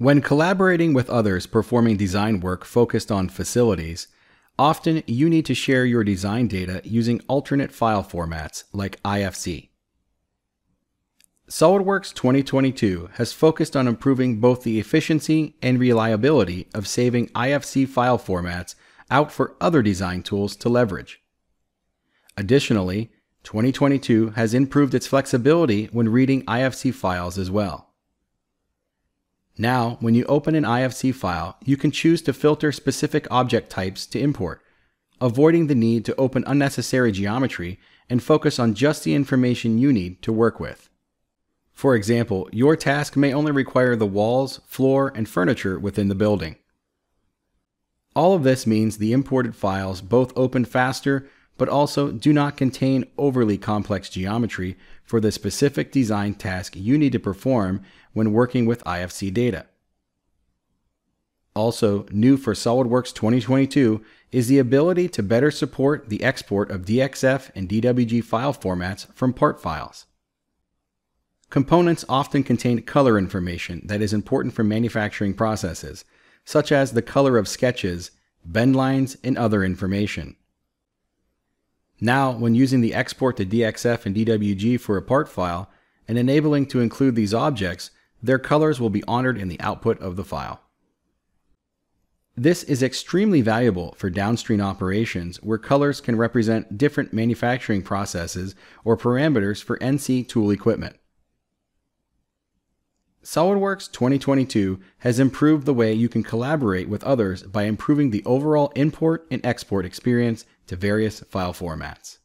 When collaborating with others performing design work focused on facilities, often you need to share your design data using alternate file formats like IFC. SOLIDWORKS 2022 has focused on improving both the efficiency and reliability of saving IFC file formats out for other design tools to leverage. Additionally, 2022 has improved its flexibility when reading IFC files as well. Now, when you open an IFC file, you can choose to filter specific object types to import, avoiding the need to open unnecessary geometry and focus on just the information you need to work with. For example, your task may only require the walls, floor, and furniture within the building. All of this means the imported files both open faster but also do not contain overly complex geometry for the specific design task you need to perform when working with IFC data. Also, new for SOLIDWORKS 2022 is the ability to better support the export of DXF and DWG file formats from part files. Components often contain color information that is important for manufacturing processes, such as the color of sketches, bend lines, and other information. Now, when using the export to DXF and DWG for a part file, and enabling to include these objects, their colors will be honored in the output of the file. This is extremely valuable for downstream operations where colors can represent different manufacturing processes or parameters for NC tool equipment. SOLIDWORKS 2022 has improved the way you can collaborate with others by improving the overall import and export experience to various file formats.